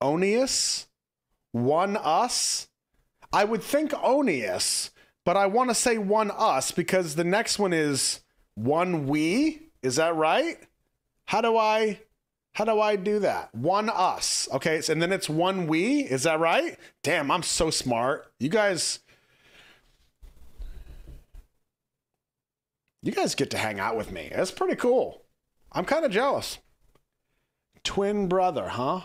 Onius? One Us? I would think Onius, but I want to say One Us because the next one is One We. Is that right? How do I how do I do that? One us. Okay, and then it's one we. Is that right? Damn, I'm so smart. You guys You guys get to hang out with me. That's pretty cool. I'm kind of jealous. Twin brother, huh?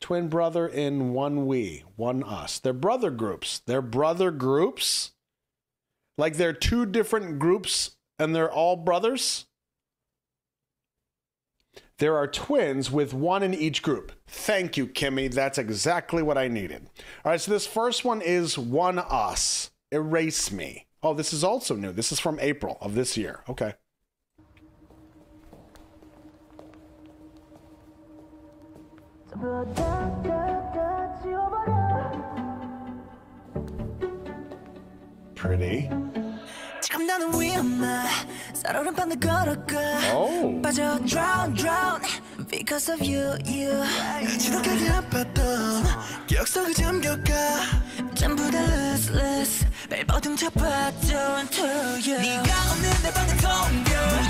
Twin brother in one we, one us. They're brother groups. They're brother groups. Like they're two different groups and they're all brothers. There are twins with one in each group. Thank you, Kimmy. That's exactly what I needed. All right, so this first one is One Us. Erase Me. Oh, this is also new. This is from April of this year. Okay. Pretty. 지금 나는 위험해 살얼음 반대 걸어가 Oh. 빠져 drown drown. Because of you you. 지독하게 아팠던 기억 속에 잠겨가. 전부 다 lose lose 발버둥 쳐봤죠 into you. 네가 없는 내 방은 텅벼 무자비한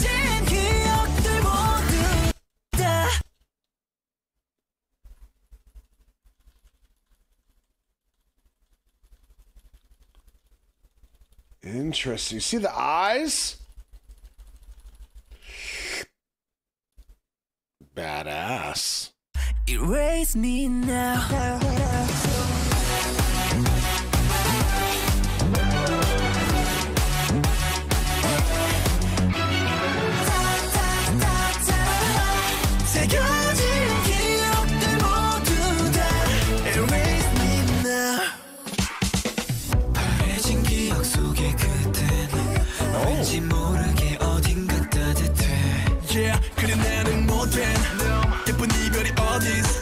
Interesting. You see the eyes? Badass. erase me now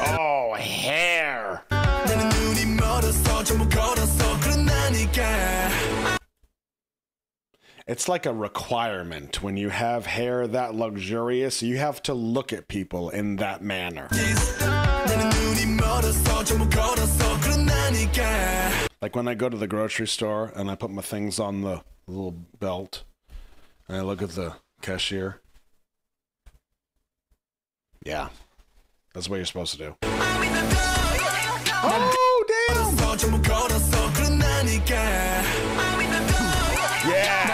Oh, hair. It's like a requirement when you have hair that luxurious, you have to look at people in that manner. Like when I go to the grocery store and I put my things on the little belt and I look at the cashier. Yeah. That's what you're supposed to do. Oh, damn! Yeah!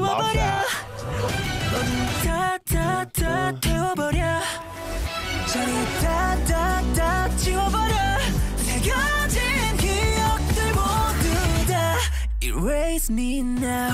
Love that. 새겨진 기억들 모두 다 erase me now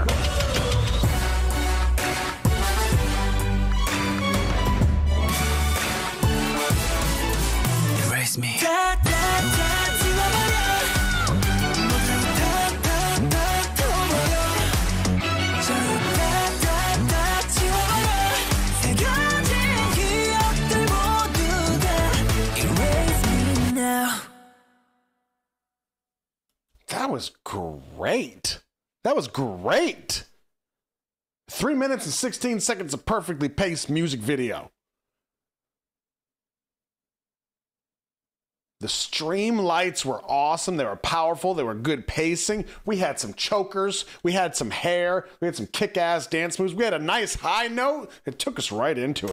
was great. That was great. Three minutes and 16 seconds of perfectly paced music video. The stream lights were awesome. They were powerful. They were good pacing. We had some chokers. We had some hair. We had some kick ass dance moves. We had a nice high note. It took us right into it.